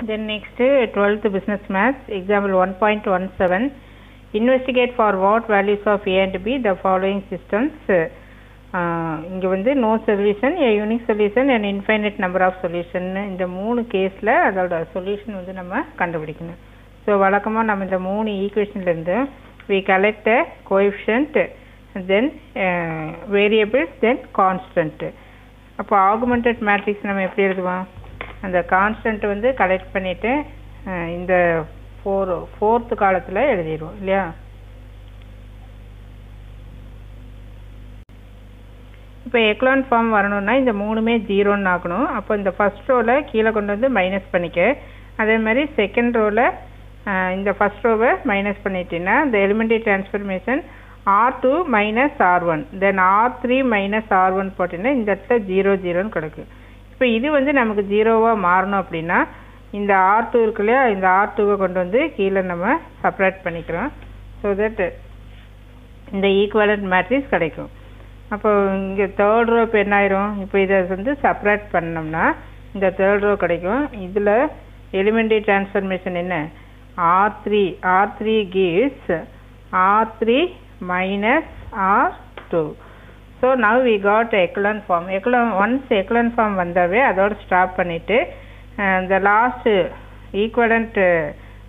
Then next, uh, 12th business maths, example 1.17. Investigate for what values of A and B the following systems. Uh, இங்கே வந்து no solution a unique solution and infinite number of solution இந்த மூணு கேஸில் அதோட solution வந்து நம்ம கண்டுபிடிக்கணும் so வழக்கமாக நம்ம இந்த மூணு ஈக்குவேஷன்லேருந்து we collect coefficient then variables then constant அப்போ ஆகுமெண்டட் மேட்ரிக்ஸ் நம்ம எப்படி எழுதுவோம் அந்த கான்ஸ்டன்ட் வந்து கலெக்ட் பண்ணிவிட்டு இந்த ஃபோர் ஃபோர்த்து காலத்தில் எழுதிடுவோம் இல்லையா? இப்போ எக்லான் ஃபார்ம் வரணும்னா இந்த மூணுமே ஜீரோன்னு ஆகணும் அப்போ இந்த ஃபஸ்ட் ரோவில் கீழே கொண்டு வந்து மைனஸ் பண்ணிக்க. அதே மாதிரி செகண்ட் ரோவில் இந்த ஃபஸ்ட் ரோவை மைனஸ் பண்ணிட்டீங்கன்னா இந்த elementary transformation R two minus R one then R three minus R one போட்டிங்கன்னா இந்த இடத்துல ஜீரோ ஜீரோன்னு கிடக்கு. இப்போ இது வந்து நமக்கு ஜீரோவாக மாறணும் அப்படின்னா இந்த ஆர் டூ இருக்கு இல்லையா இந்த ஆர் டூவை கொண்டு வந்து கீழே நம்ம செப்பரேட் பண்ணிக்கிறோம் ஸோ தட் இந்த ஈக்குவலண்ட் மேட்ரிக்ஸ் கிடைக்கும். அப்போ இங்கே தேர்ட் ரோ இப்போ என்ன ஆயிரும்? இப்போ இதை வந்து செப்பரேட் பண்ணோம்னா இந்த தேர்ட் ரோ கிடைக்கும். இதில் எலிமெண்ட்ரி டிரான்ஸ்ஃபர்மேஷன் என்ன? R three R three gives R three minus R two so now we got echelon form echelon once echelon form வந்தாவே அதோட ஸ்டாப் பண்ணிவிட்டு இந்த last equivalent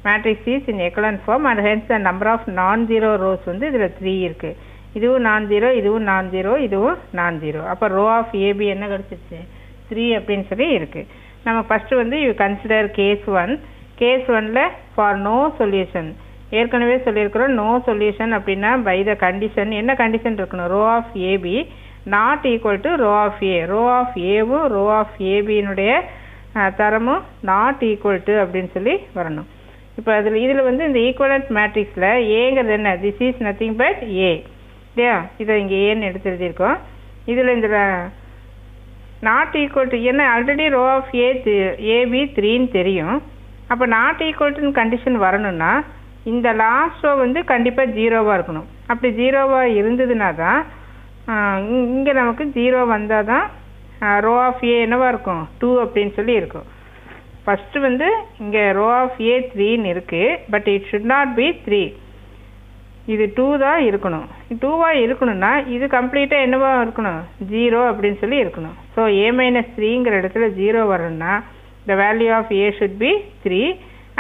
matrix is in echelon form and hence the number of non zero rows வந்து இதில் three இருக்குது இதுவும் நான் zero இதுவும் நான் ஜீரோ இதுவும் நான் ஜீரோ அப்போ ரோ ஆஃப் ஏபி என்ன கிடச்சிருச்சு? த்ரீ அப்படின்னு சொல்லி இருக்குது நம்ம ஃபஸ்ட்டு வந்து you consider case one case ஒனில் ஃபார் நோ சொல்யூஷன் ஏற்கனவே சொல்லியிருக்கிறோம் நோ சொல்யூஷன் அப்படின்னா பை த கண்டிஷன் என்ன கண்டிஷன் இருக்கணும்? Rho of A B not equal to rho of A rho of ஏவும் ரோ ஆஃப் ஏபியினுடைய தரமும் நாட் ஈக்குவல் டு அப்படின்னு சொல்லி வரணும். இப்போ அதில் இதில் வந்து இந்த ஈக்குவலண்ட் மேட்ரிக்ஸில் ஏங்கிறது என்ன? This is nothing but A இல்லையா? இதை இங்கே ஏன்னு எடுத்து எழுதியிருக்கோம். இதில் இந்த நாட் ஈக்குவல் டு என்ன already rho of A AB த்ரீன்னு தெரியும். அப்போ நாட் ஈக்குவல் டுன்னு கண்டிஷன் வரணும்னா இந்த லாஸ்ட் ரோ வந்து கண்டிப்பாக ஜீரோவாக இருக்கணும். அப்படி ஜீரோவாக இருந்ததுனா தான் இங்கே நமக்கு ஜீரோ வந்தால் தான் ரோ ஆஃப் ஏ என்னவாக இருக்கும்? டூ அப்படின்னு சொல்லி இருக்கும். ஃபஸ்ட்டு வந்து இங்கே ரோ ஆஃப் ஏ த்ரீன்னு இருக்குது but it should not be three இது டூ தான் இருக்கணும். டூவாக இருக்கணும்னா இது கம்ப்ளீட்டாக என்னவாக இருக்கணும்? ஜீரோ அப்படின்னு சொல்லி இருக்கணும். ஸோ ஏ மைனஸ் த்ரீங்கிற இடத்துல ஜீரோ வரணும்னா the value of A should be three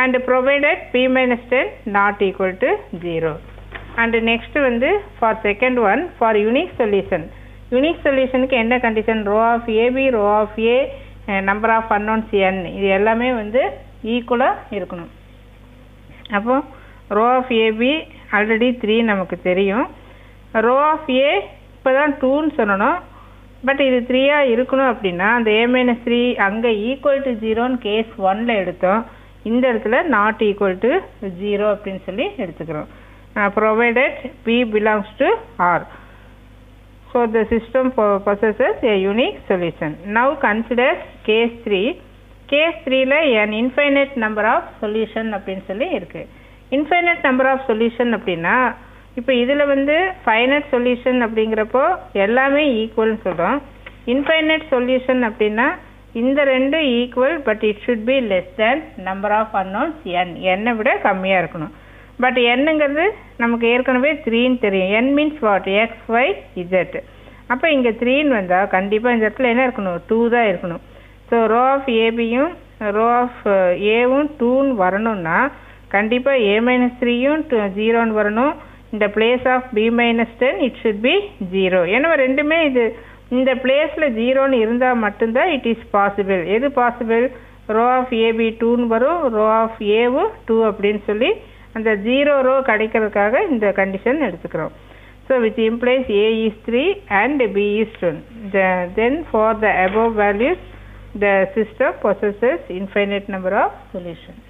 and provided B minus ten not equal to zero and next வந்து for second one for unique solution unique சொல்யூஷனுக்கு என்ன condition rho of AB rho of A number of unknowns n இது எல்லாமே வந்து ஈக்குவலாக இருக்கணும். அப்போது rho of AB already three நமக்கு தெரியும். ரோ ஆஃப் ஏ இப்போ தான் டூன்னு சொல்லணும். பட் இது த்ரீயாக இருக்கணும் அப்படின்னா அந்த ஏ மைனஸ் த்ரீ அங்கே ஈக்குவல் டு ஜீரோன்னு கேஸ் ஒனில் எடுத்தோம். இந்த இடத்துல நாட் ஈக்குவல் டு ஜீரோ அப்படின்னு சொல்லி எடுத்துக்கிறோம். Provided B belongs to R so the system possesses a unique solution now consider case three case த்ரீல n infinite number of solution அப்படின்னு சொல்லி இருக்குது இன்ஃபைனைட் நம்பர் ஆஃப் சொல்யூஷன் அப்படின்னா இப்போ இதில் வந்து ஃபைனட் சொல்யூஷன் அப்படிங்கிறப்போ எல்லாமே ஈக்குவல்னு சொல்கிறோம் இன்ஃபைனைட் சொல்யூஷன் அப்படின்னா இந்த ரெண்டு equal but it should be less than number of unknowns n என்னை விட கம்மியாக இருக்கணும். பட் என்னங்கிறது நமக்கு ஏற்கனவே த்ரீன்னு தெரியும். N means what X Y Z அப்போ இங்கே த்ரீன்னு வந்தால் கண்டிப்பாக இந்த இடத்துல என்ன இருக்கணும்? டூ தான் இருக்கணும். ஸோ ரோ ஆஃப் ஏபியும் ரோ ஆஃப் ஏவும் டூன்னு வரணும்னா கண்டிப்பாக ஏ மைனஸ் த்ரீயும் டூ ஜீரோன்னு வரணும். இந்த place of B minus ten it should be zero ஏன்னா ரெண்டுமே இது இந்த பிளேஸில் ஜீரோன்னு இருந்தால் மட்டும்தான் இட் இஸ் பாசிபிள் எது பாசிபிள் ரோ ஆஃப் ஏபி டூன்னு வரும். ரோ ஆஃப் ஏவும் டூ அப்படின்னு சொல்லி அந்த ஜீரோ ரோ கிடைக்கிறதுக்காக இந்த கண்டிஷன் எடுத்துக்கிறோம். So which implies A is three and B is two then for the above values the system possesses infinite number of solutions.